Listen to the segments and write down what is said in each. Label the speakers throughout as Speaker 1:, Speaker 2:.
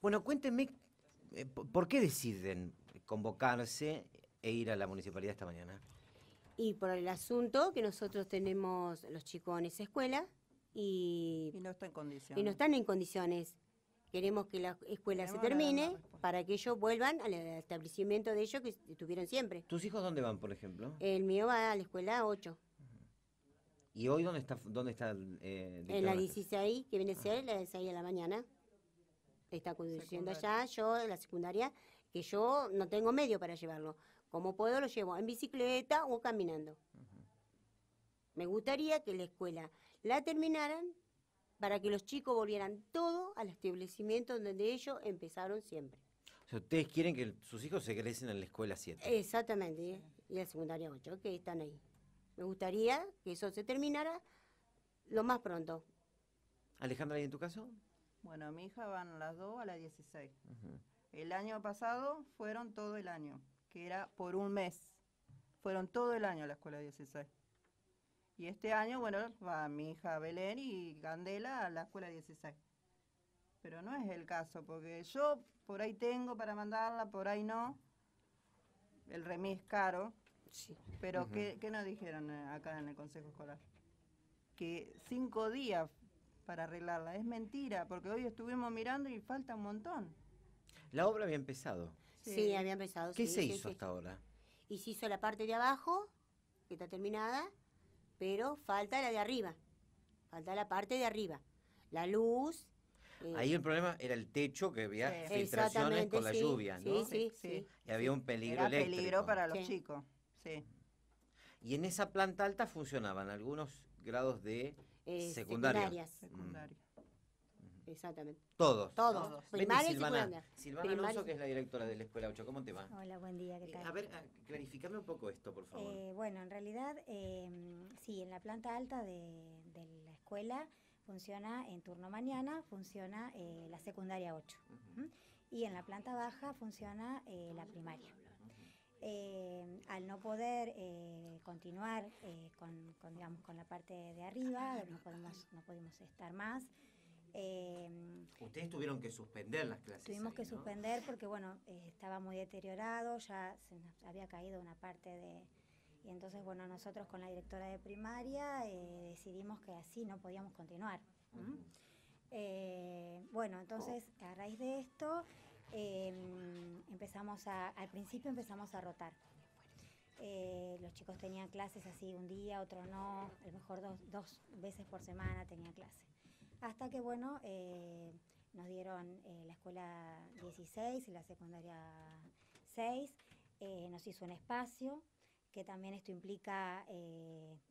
Speaker 1: Bueno, cuéntenme, eh, ¿por qué deciden convocarse e ir a la municipalidad esta mañana?
Speaker 2: Y por el asunto que nosotros tenemos los chicos en esa escuela y,
Speaker 3: Y no está en condiciones.
Speaker 2: y no están en condiciones. Queremos que la escuela se
Speaker 3: Queremos la-
Speaker 2: termine
Speaker 3: la
Speaker 2: para que ellos vuelvan al establecimiento de ellos que estuvieron siempre.
Speaker 1: ¿Tus hijos dónde van, por ejemplo?
Speaker 2: El mío va a la escuela 8,
Speaker 1: ¿Y hoy dónde está, dónde está eh,
Speaker 2: en la
Speaker 1: dictando?
Speaker 2: 16, que viene a ser la de 6 de la mañana. Está conduciendo allá, yo en la secundaria, que yo no tengo medio para llevarlo. Como puedo, lo llevo en bicicleta o caminando. Me gustaría que la escuela la terminaran para que los chicos volvieran todo al establecimiento donde ellos empezaron siempre.
Speaker 1: O sea, ustedes quieren que sus hijos se crecen en la escuela 7.
Speaker 2: Exactamente, ¿eh? y la secundaria 8, que están ahí. Me gustaría que eso se terminara lo más pronto.
Speaker 1: Alejandra, ¿y en tu caso?
Speaker 3: Bueno, mi hija van las dos a las 16. El año pasado fueron todo el año, que era por un mes. Fueron todo el año a la escuela 16. Y este año, bueno, va mi hija Belén y Candela a la escuela 16. Pero no es el caso, porque yo por ahí tengo para mandarla, por ahí no. El remis es caro.
Speaker 2: Sí.
Speaker 3: Pero ¿qué, qué nos dijeron eh, acá en el Consejo Escolar? Que cinco días para arreglarla. Es mentira, porque hoy estuvimos mirando y falta un montón.
Speaker 1: La obra había empezado.
Speaker 2: Sí,
Speaker 3: Sí.
Speaker 2: había empezado.
Speaker 1: ¿Qué
Speaker 2: sí,
Speaker 1: se
Speaker 2: sí,
Speaker 1: hizo
Speaker 2: sí.
Speaker 1: hasta ahora?
Speaker 2: Y se hizo la parte de abajo, que está terminada, pero falta la de arriba. Falta la parte de arriba. La luz. eh,
Speaker 1: Ahí el problema era el techo que había
Speaker 3: Sí.
Speaker 1: filtraciones con la
Speaker 2: sí,
Speaker 1: lluvia, ¿no?
Speaker 2: sí, sí, sí.
Speaker 1: Y había un peligro
Speaker 3: Era
Speaker 1: eléctrico.
Speaker 3: peligro para los
Speaker 2: Sí.
Speaker 3: chicos. Sí.
Speaker 1: Y en esa planta alta funcionaban algunos grados de
Speaker 2: Eh,
Speaker 1: secundaria.
Speaker 2: secundarias.
Speaker 3: Secundario.
Speaker 2: Exactamente.
Speaker 1: Todos.
Speaker 2: Todos. Primaria y
Speaker 1: Silvana.
Speaker 2: secundaria.
Speaker 1: Silvana
Speaker 2: Primaria-
Speaker 1: Alonso, que es la directora de la Escuela 8. ¿Cómo te va?
Speaker 4: Hola, buen día, ¿qué
Speaker 1: Eh? A ver, a- clarificame un poco esto, por favor.
Speaker 4: Eh, bueno, en realidad, eh, sí, en la planta alta de, de la escuela funciona en turno mañana, funciona eh, la secundaria 8. ¿m? Y en la planta baja funciona eh, la primaria. Eh, al no poder eh, continuar eh, con, con, digamos, con la parte de arriba, no podemos, no pudimos estar más.
Speaker 1: Ustedes tuvieron que suspender las clases.
Speaker 4: Tuvimos
Speaker 1: ahí,
Speaker 4: que
Speaker 1: ¿no?
Speaker 4: suspender porque, bueno, estaba muy deteriorado, ya se nos había caído una parte de... Y entonces, bueno, nosotros con la directora de primaria decidimos que así no podíamos continuar. bueno, entonces, a raíz de esto, eh, empezamos a... Al principio empezamos a rotar. Eh, los chicos tenían clases así un día, otro no, a lo mejor dos, dos veces por semana tenían clase. Hasta que, bueno, eh, nos dieron eh, la escuela 16 y la secundaria 6, eh, nos hizo un espacio, que también esto implica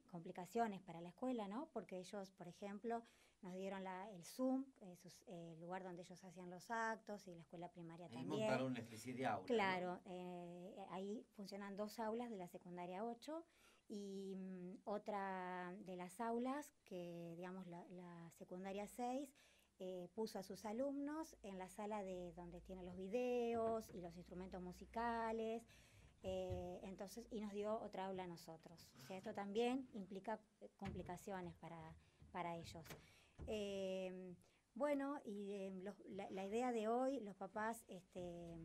Speaker 4: complicaciones para la escuela, ¿no? Porque ellos, por ejemplo, nos dieron la, el Zoom, eso es, eh, el lugar donde ellos hacían los actos y la escuela primaria
Speaker 1: Ahí
Speaker 4: también.
Speaker 1: montaron una especie de aula. ¿no?
Speaker 4: Claro, eh, ahí funcionan dos aulas de la secundaria 8 y mm, otra de las aulas que, digamos, la, la secundaria 6 eh, puso a sus alumnos en la sala de donde tienen los videos y los instrumentos musicales. eh, entonces, y nos dio otra aula a nosotros. O sea, esto también implica eh, complicaciones para, para ellos. Eh, bueno, y eh, los- la, la idea de hoy, los papás este,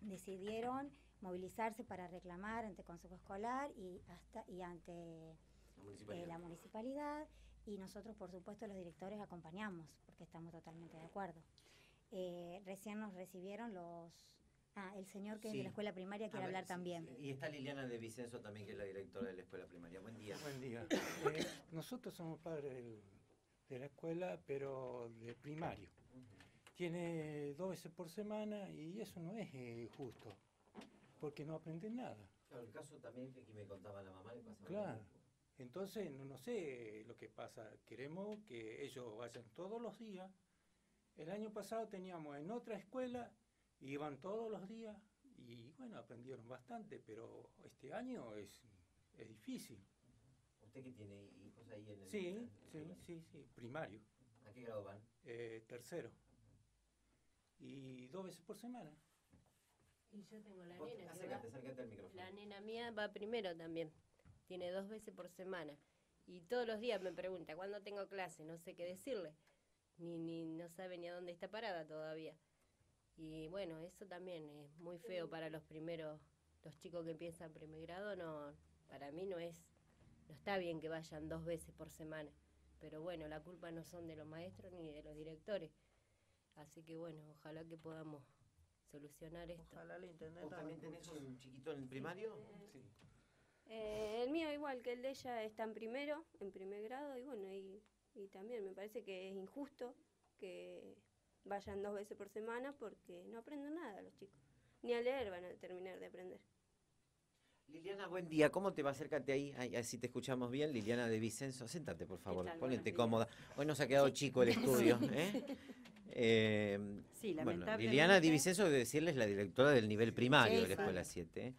Speaker 4: decidieron movilizarse para reclamar ante el Consejo Escolar y, hasta, y ante
Speaker 1: La
Speaker 4: eh,
Speaker 1: municipalidad.
Speaker 4: la municipalidad y nosotros, por supuesto, los directores acompañamos porque estamos totalmente de acuerdo. Eh, recién nos recibieron los... Ah, el señor que es de la escuela primaria quiere
Speaker 1: ver,
Speaker 4: hablar
Speaker 1: sí,
Speaker 4: también.
Speaker 1: sí. Y está Liliana de Vicenzo también, que es la directora de la escuela primaria. Buen día.
Speaker 5: Buen día. Eh, nosotros somos padres del- de la escuela, pero de primario. Tiene dos veces por semana y eso no es eh, justo, porque no aprenden nada.
Speaker 1: Claro, el caso también que aquí me contaba la mamá le pasaba.
Speaker 5: Claro. Entonces, no, no sé lo que pasa. Queremos que ellos vayan todos los días. El año pasado teníamos en otra escuela, iban todos los días y bueno, aprendieron bastante, pero este año es, es difícil.
Speaker 1: ¿Usted que tiene hijos ahí en el
Speaker 5: Sí,
Speaker 1: en
Speaker 5: sí, sí, sí, primario,
Speaker 1: ¿A qué grado van?
Speaker 5: eh, tercero. Y dos veces por semana.
Speaker 6: Y yo tengo la nena.
Speaker 1: acércate, acércate al micrófono.
Speaker 6: la nena mía va primero también. Tiene dos veces por semana. Y todos los días me pregunta, ¿cuándo tengo clase? No sé qué decirle. Ni, ni no sabe ni a dónde está parada todavía. Y bueno, eso también es muy feo para los primeros, los chicos que empiezan primer grado, no, para mí no es, no está bien que vayan dos veces por semana. Pero bueno, la culpa no son de los maestros ni de los directores. Así que bueno, ojalá que podamos solucionar esto.
Speaker 3: Ojalá el intendente
Speaker 1: ¿Vos también tenés un chiquito en el primario?
Speaker 5: Sí.
Speaker 7: Eh, el mío igual que el de ella está en primero, en primer grado, y bueno, y, y también me parece que es injusto que vayan dos veces por semana porque no aprenden nada los chicos. Ni a leer van a terminar de aprender.
Speaker 1: Liliana, buen día. ¿Cómo te va? Acércate ahí, ahí, así te escuchamos bien. Liliana de Vicenzo, séntate por favor, ponete cómoda. Hoy nos ha quedado chico el estudio. ¿eh? Eh,
Speaker 8: Sí,
Speaker 1: bueno,
Speaker 8: lamentablemente.
Speaker 1: Liliana Di Vicenzo, debe decirles, es la directora del nivel primario de la. Escuela 7. ¿eh?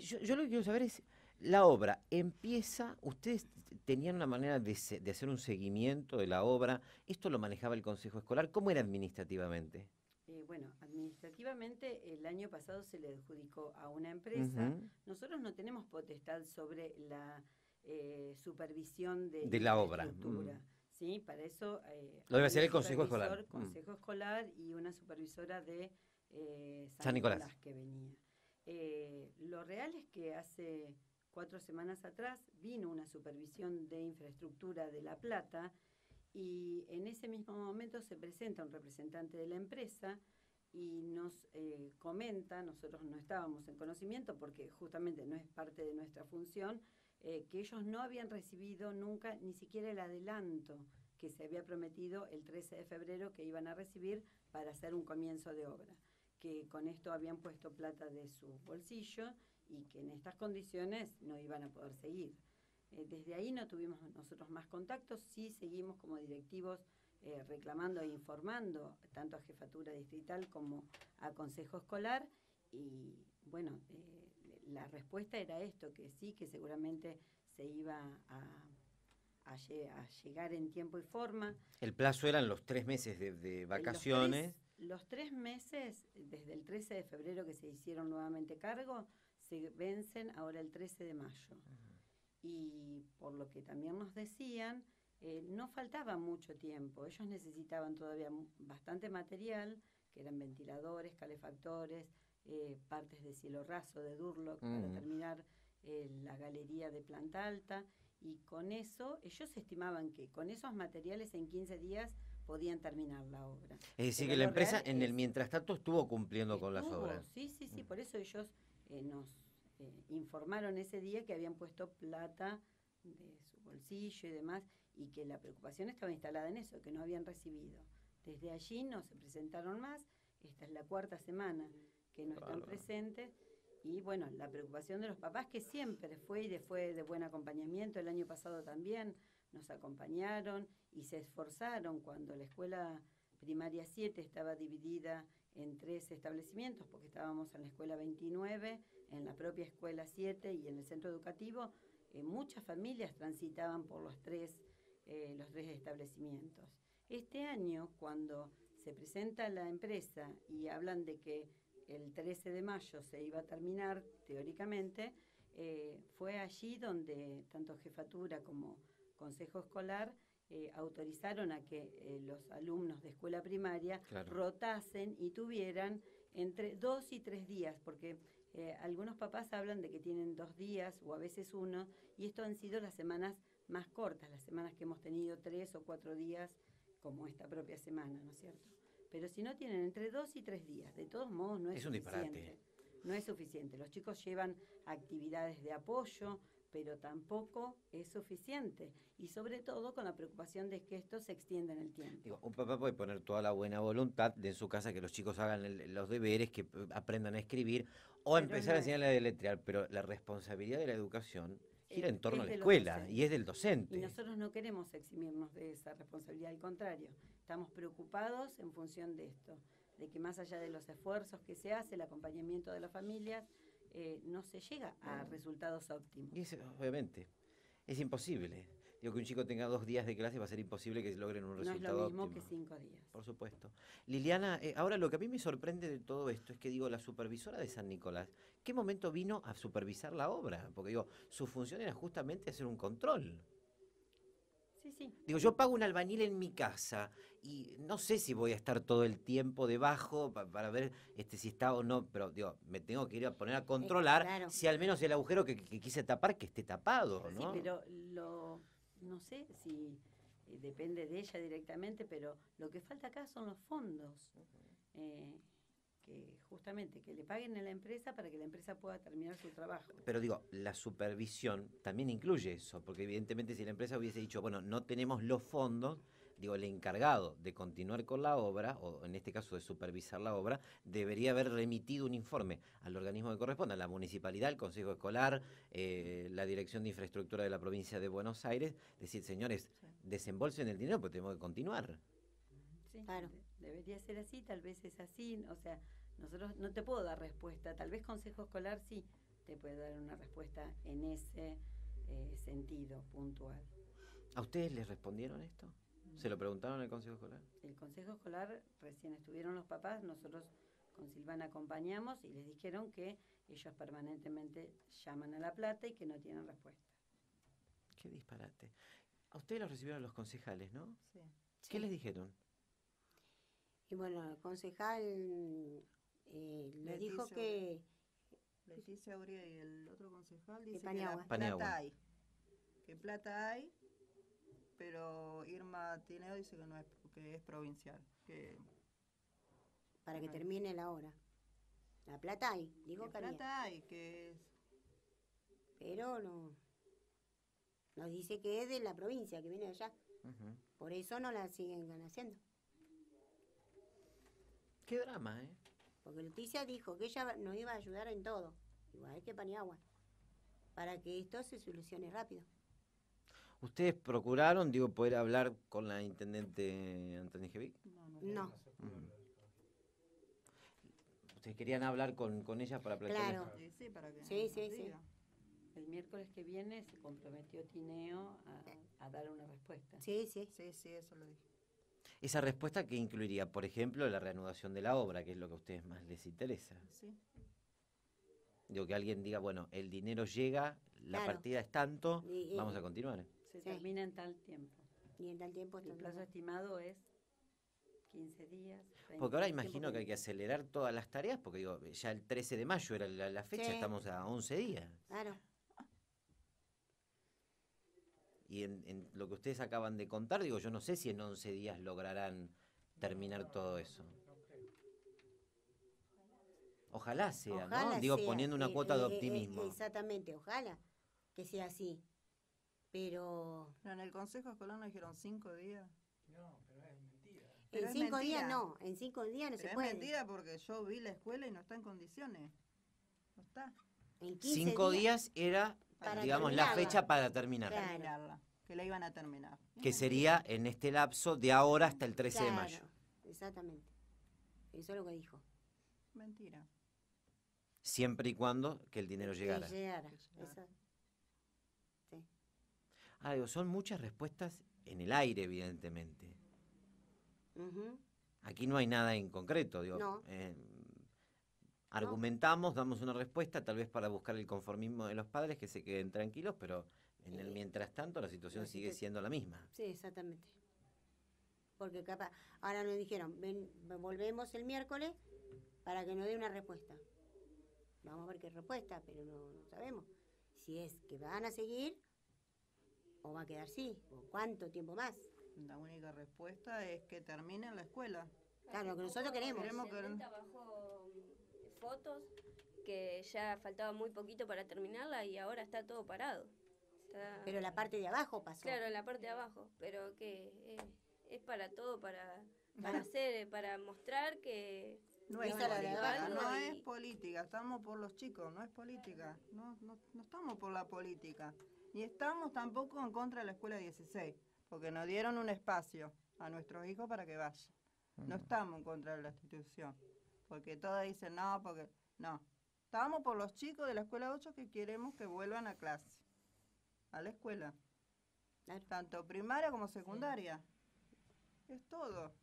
Speaker 1: Yo, yo lo que quiero saber es, la obra empieza, ustedes tenían una manera de, se- de hacer un seguimiento de la obra, esto lo manejaba el Consejo Escolar, ¿cómo era administrativamente?
Speaker 8: Eh, bueno, administrativamente el año pasado se le adjudicó a una empresa. Nosotros no tenemos potestad sobre la eh, supervisión de,
Speaker 1: De la obra, mm.
Speaker 8: ¿sí? Para eso... eh,
Speaker 1: Lo debe hacer el Consejo Escolar, mm.
Speaker 8: Consejo Escolar y una supervisora de San,
Speaker 1: San Nicolás.
Speaker 8: Nicolás. que venía. Lo real es que hace cuatro semanas atrás vino una supervisión de infraestructura de La Plata y en ese mismo momento se presenta un representante de la empresa y nos eh, comenta, nosotros no estábamos en conocimiento porque justamente no es parte de nuestra función, eh, que ellos no habían recibido nunca ni siquiera el adelanto que se había prometido el 13 de febrero que iban a recibir para hacer un comienzo de obra, que con esto habían puesto plata de su bolsillo y que en estas condiciones no iban a poder seguir. Eh, desde ahí no tuvimos nosotros más contactos, sí seguimos como directivos eh, reclamando e informando tanto a jefatura distrital como a consejo escolar y bueno, eh, la respuesta era esto, que sí, que seguramente se iba a, a lle- a llegar en tiempo y forma.
Speaker 1: El plazo eran los tres meses de, de
Speaker 8: En
Speaker 1: vacaciones.
Speaker 8: Los tres, los tres meses, desde el 13 de febrero que se hicieron nuevamente cargo, se vencen ahora el 13 de mayo. Y por lo que también nos decían, eh, no faltaba mucho tiempo. Ellos necesitaban todavía bastante material, que eran ventiladores, calefactores, eh, partes de cielo raso de Durlock para
Speaker 1: Mm.
Speaker 8: terminar eh, la galería de planta alta. Y con eso, ellos estimaban que con esos materiales en 15 días podían terminar la obra.
Speaker 1: Es decir,
Speaker 8: Pero
Speaker 1: que la empresa en el mientras tanto estuvo cumpliendo con las obras.
Speaker 8: Sí, sí, sí,
Speaker 1: Mm.
Speaker 8: por eso ellos nos eh, informaron ese día que habían puesto plata de su bolsillo y demás, y que la preocupación estaba instalada en eso, que no habían recibido. Desde allí no se presentaron más, esta es la cuarta semana que no están presentes, y bueno, la preocupación de los papás, que siempre fue y de, fue de buen acompañamiento, el año pasado también nos acompañaron y se esforzaron cuando la escuela primaria 7 estaba dividida en tres establecimientos, porque estábamos en la escuela 29, en la propia escuela 7 y en el centro educativo, eh, muchas familias transitaban por los tres, eh, los tres establecimientos. Este año, cuando se presenta la empresa y hablan de que el 13 de mayo se iba a terminar, teóricamente, eh, fue allí donde tanto jefatura como consejo escolar eh, autorizaron a que eh, los alumnos de escuela primaria
Speaker 1: Claro.
Speaker 8: rotasen y tuvieran entre dos y tres días, porque eh, algunos papás hablan de que tienen dos días o a veces uno, y esto han sido las semanas más cortas, las semanas que hemos tenido tres o cuatro días, como esta propia semana, ¿no es cierto? Pero si no tienen entre dos y tres días, de todos modos no es,
Speaker 1: Es un disparate.
Speaker 8: suficiente. No es suficiente. Los chicos llevan actividades de apoyo, pero tampoco es suficiente. Y sobre todo con la preocupación de que esto se extienda en el tiempo.
Speaker 1: Digo, un papá puede poner toda la buena voluntad de en su casa que los chicos hagan el- los deberes, que eh, aprendan a escribir o a
Speaker 8: Pero
Speaker 1: empezar a
Speaker 8: no es-
Speaker 1: enseñarle a deletrear, pero la responsabilidad de la educación gira en torno a la escuela y es del docente.
Speaker 8: Y nosotros no queremos eximirnos de esa responsabilidad, al contrario, estamos preocupados en función de esto, de que más allá de los esfuerzos que se hace, el acompañamiento de las familias, eh, no se llega a resultados óptimos.
Speaker 1: Y obviamente, es imposible. Digo, que un chico tenga dos días de clase va a ser imposible que logren un
Speaker 8: No es
Speaker 1: resultado
Speaker 8: lo mismo
Speaker 1: óptimo.
Speaker 8: que cinco días.
Speaker 1: Por supuesto. Liliana, eh, ahora lo que a mí me sorprende de todo esto es que digo, la supervisora de San Nicolás, ¿qué momento vino a supervisar la obra? Porque digo, su función era justamente hacer un control.
Speaker 8: Sí, Sí, sí.
Speaker 1: Digo, yo pago un albañil en mi casa y no sé si voy a estar todo el tiempo debajo pa- para ver este, si está o no, pero digo, me tengo que ir a poner a controlar
Speaker 2: claro.
Speaker 1: si al menos el agujero que, que quise tapar que esté tapado,
Speaker 8: Sí,
Speaker 1: ¿no?
Speaker 8: pero lo, no sé si eh, depende de ella directamente, pero lo que falta acá son los fondos. eh, que justamente que le paguen a la empresa para que la empresa pueda terminar su trabajo.
Speaker 1: Pero digo, la supervisión también incluye eso, porque evidentemente si la empresa hubiese dicho, bueno, no tenemos los fondos, digo, el encargado de continuar con la obra, o en este caso de supervisar la obra, debería haber remitido un informe al organismo que corresponda, a la municipalidad, al Consejo Escolar, eh, la Dirección de Infraestructura de la provincia de Buenos Aires, decir, señores, desembolsen el dinero porque tenemos que continuar.
Speaker 8: Sí,
Speaker 2: Claro.
Speaker 8: De- debería ser así, tal vez es así, o sea, nosotros no te puedo dar respuesta, tal vez consejo escolar sí te puede dar una respuesta en ese eh, sentido puntual.
Speaker 1: ¿A ustedes les respondieron esto? ¿Se lo preguntaron al Consejo Escolar?
Speaker 8: El consejo escolar recién estuvieron los papás, nosotros con Silvana acompañamos y les dijeron que ellos permanentemente llaman a La Plata y que no tienen respuesta.
Speaker 1: Qué disparate. A ustedes los recibieron los concejales, ¿no?
Speaker 3: Sí.
Speaker 1: ¿Qué les dijeron?
Speaker 2: Y bueno, el concejal eh, le dijo que
Speaker 3: Leticia Uria y el otro concejal dice que la plata hay. Que plata hay, pero Irma Tineo dice que no es, que es provincial. Que,
Speaker 2: para que termine la obra. La plata hay, digo
Speaker 3: que
Speaker 2: que había,
Speaker 3: plata hay, que es
Speaker 2: pero no. Nos dice que es de la provincia, que viene de allá. Por eso no la siguen haciendo.
Speaker 1: Qué drama, ¿eh?
Speaker 2: Porque Leticia dijo que ella nos iba a ayudar en todo, igual que Paniagua, para que esto se solucione rápido.
Speaker 1: ¿Ustedes procuraron, digo, poder hablar con la intendente Antonia Jevic?
Speaker 3: no, no,
Speaker 2: No,
Speaker 1: Ujú. ¿Ustedes querían hablar con, con ella para plantearle?
Speaker 2: Claro.
Speaker 3: Sí, sí, para que
Speaker 2: Sí, sí, sí.
Speaker 8: El miércoles que viene se comprometió Tineo a, a dar una respuesta.
Speaker 2: sí, sí.
Speaker 3: Sí, sí, eso lo dije.
Speaker 1: Esa respuesta que incluiría, por ejemplo, la reanudación de la obra, que es lo que a ustedes más les interesa.
Speaker 3: Sí.
Speaker 1: Digo, que alguien diga, bueno, el dinero llega, la
Speaker 2: Claro.
Speaker 1: partida es tanto,
Speaker 2: Y- y-
Speaker 1: vamos a continuar.
Speaker 8: Se
Speaker 2: Sí.
Speaker 8: termina en tal tiempo.
Speaker 2: Y en tal tiempo...
Speaker 8: El plazo estimado es 15 días. 20
Speaker 1: Porque ahora imagino que hay que acelerar todas las tareas, porque digo, ya el 13 de mayo era la, la fecha,
Speaker 2: Sí.
Speaker 1: estamos a 11 días.
Speaker 2: Claro,
Speaker 1: Y en, en lo que ustedes acaban de contar, digo, yo no sé si en 11 días lograrán terminar todo eso. Ojalá sea,
Speaker 2: ojalá
Speaker 1: ¿no? Digo,
Speaker 2: sea,
Speaker 1: poniendo una
Speaker 2: eh,
Speaker 1: cuota de
Speaker 2: eh, eh,
Speaker 1: optimismo.
Speaker 2: exactamente, ojalá que sea así. Pero
Speaker 3: Pero en el consejo escolar nos dijeron cinco días.
Speaker 5: No, pero es mentira.
Speaker 3: Pero
Speaker 2: en
Speaker 3: es
Speaker 2: cinco días no, en cinco días no
Speaker 3: Pero
Speaker 2: se
Speaker 3: es
Speaker 2: puede.
Speaker 3: mentira porque yo vi la escuela y no está en condiciones. No está.
Speaker 2: En 15
Speaker 1: Cinco días era,
Speaker 2: Para
Speaker 1: digamos, la fecha para terminar.
Speaker 2: Claro.
Speaker 3: Terminarla. Que la iban a terminar.
Speaker 1: Que sería en este lapso de ahora hasta el 13 de mayo.
Speaker 2: Exactamente. Eso es lo que dijo.
Speaker 3: Mentira.
Speaker 1: Siempre y cuando que el dinero
Speaker 2: Que
Speaker 1: llegara.
Speaker 2: llegara,
Speaker 3: Que llegara.
Speaker 2: eso. Sí.
Speaker 1: Ah, digo, son muchas respuestas en el aire, evidentemente. Aquí no hay nada en concreto, digo.
Speaker 2: No.
Speaker 1: eh, argumentamos, damos una respuesta, tal vez para buscar el conformismo de los padres, que se queden tranquilos, pero en el mientras tanto la situación sigue siendo la misma.
Speaker 2: Sí, exactamente. Porque capaz, ahora nos dijeron, ven, volvemos el miércoles para que nos dé una respuesta. Vamos a ver qué respuesta, pero no, no sabemos si es que van a seguir o va a quedar así, o cuánto tiempo más.
Speaker 3: La única respuesta es que terminen la escuela.
Speaker 2: Claro, lo que nosotros queremos.
Speaker 3: Queremos que-
Speaker 7: fotos que ya faltaba muy poquito para terminarla y ahora está todo parado. Está-
Speaker 2: Pero la parte de abajo pasó.
Speaker 7: Claro, la parte de abajo, pero que eh, es para todo, para, hacer, eh, para mostrar que
Speaker 3: No es política, no
Speaker 7: y-
Speaker 3: es política, estamos por los chicos, no es política, no, no, no estamos por la política, ni estamos tampoco en contra de la escuela 16, porque nos dieron un espacio a nuestros hijos para que vayan. No estamos en contra de la institución, porque todas dicen no, porque no. Estamos por los chicos de la escuela 8 que queremos que vuelvan a clase, a la escuela,
Speaker 2: Claro.
Speaker 3: tanto primaria como secundaria. Es todo.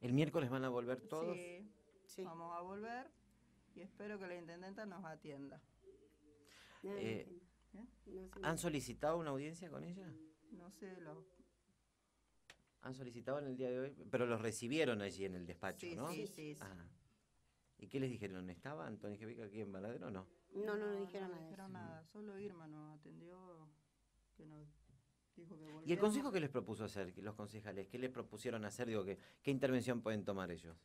Speaker 1: ¿El miércoles van a volver todos?
Speaker 3: Sí,
Speaker 2: Sí.
Speaker 3: vamos a volver y espero que la intendenta nos atienda.
Speaker 1: Eh.
Speaker 3: ¿eh?
Speaker 1: ¿Han solicitado una audiencia con ella?
Speaker 3: no sé, los
Speaker 1: Han solicitado en el día de hoy, pero los recibieron allí en el despacho,
Speaker 3: Sí,
Speaker 1: ¿no?
Speaker 3: sí, sí, sí.
Speaker 1: Ah. ¿Y qué les dijeron? ¿Estaba Antonio Jevica aquí en Baladero o no?
Speaker 2: No, no nos dijeron
Speaker 3: no
Speaker 2: nada. de
Speaker 3: dijeron nada, solo Irma nos atendió, que nos dijo que
Speaker 1: ¿Y el consejo qué les propuso hacer, que los concejales? ¿Qué les propusieron hacer? Digo, ¿qué, ¿qué intervención pueden tomar ellos?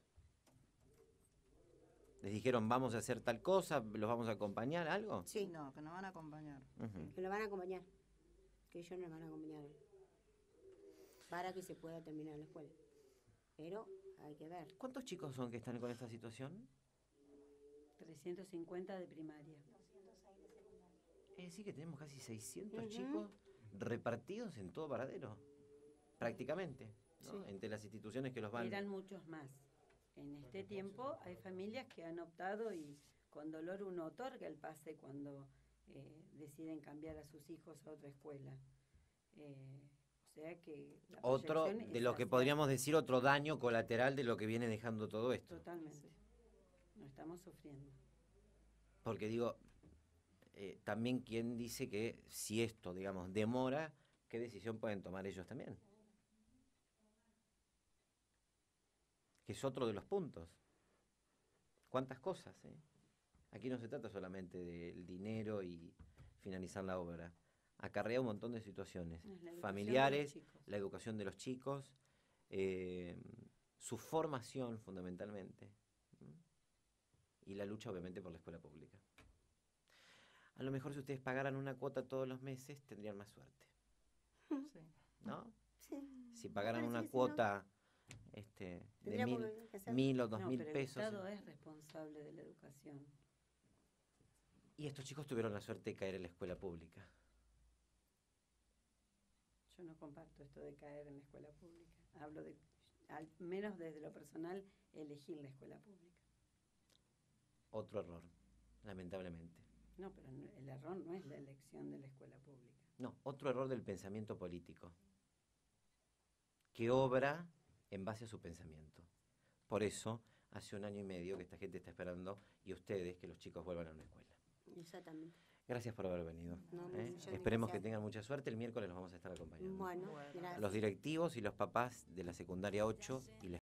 Speaker 1: ¿Les dijeron vamos a hacer tal cosa? ¿Los vamos a acompañar? ¿Algo?
Speaker 2: Sí,
Speaker 3: No, que nos van a acompañar.
Speaker 2: Que lo van a acompañar. Que ellos nos van a acompañar. Para que se pueda terminar la escuela. Pero hay que ver.
Speaker 1: ¿Cuántos chicos son que están con esta situación?
Speaker 8: 350 de primaria.
Speaker 1: Es decir, que tenemos casi 600
Speaker 2: Ujú.
Speaker 1: chicos repartidos en todo Paradero, prácticamente, ¿no?
Speaker 2: Sí.
Speaker 1: entre las instituciones que los van.
Speaker 8: Eran muchos más. En este tiempo hay familias que han optado y con dolor uno otorga el pase cuando eh, deciden cambiar a sus hijos a otra escuela. Eh, sea que la
Speaker 1: Otro, de lo que podríamos decir, otro daño colateral de lo que viene dejando todo esto.
Speaker 8: Totalmente. No estamos sufriendo.
Speaker 1: Porque digo, eh, también quien dice que si esto, digamos, demora, ¿qué decisión pueden tomar ellos también? Que es otro de los puntos. ¿Cuántas cosas? eh? Aquí no se trata solamente del dinero y finalizar la obra. Acarrea un montón de situaciones familiares, la educación de los chicos, eh, su formación fundamentalmente, y la lucha obviamente por la escuela pública. A lo mejor si ustedes pagaran una cuota todos los meses tendrían más suerte,
Speaker 3: Sí.
Speaker 1: ¿no?
Speaker 2: Sí.
Speaker 1: Si pagaran una cuota este, de mil, o dos
Speaker 8: No,
Speaker 1: mil
Speaker 8: pero
Speaker 1: pesos.
Speaker 8: El Estado es responsable de la educación.
Speaker 1: Y estos chicos tuvieron la suerte de caer en la escuela pública.
Speaker 8: Yo no comparto esto de caer en la escuela pública. Hablo de, al menos desde lo personal, elegir la escuela pública.
Speaker 1: Otro error, lamentablemente.
Speaker 8: No, pero no- el error no es la elección de la escuela pública.
Speaker 1: No, otro error del pensamiento político, que obra en base a su pensamiento. Por eso, hace un año y medio que esta gente está esperando, y ustedes, que los chicos vuelvan a una escuela.
Speaker 2: Exactamente.
Speaker 1: Gracias por haber venido.
Speaker 2: No,
Speaker 1: ¿eh? Esperemos que tengan mucha suerte. El miércoles los vamos a estar acompañando.
Speaker 2: Bueno,
Speaker 3: Bueno.
Speaker 2: gracias.
Speaker 1: Los directivos y los papás de la secundaria 8 y la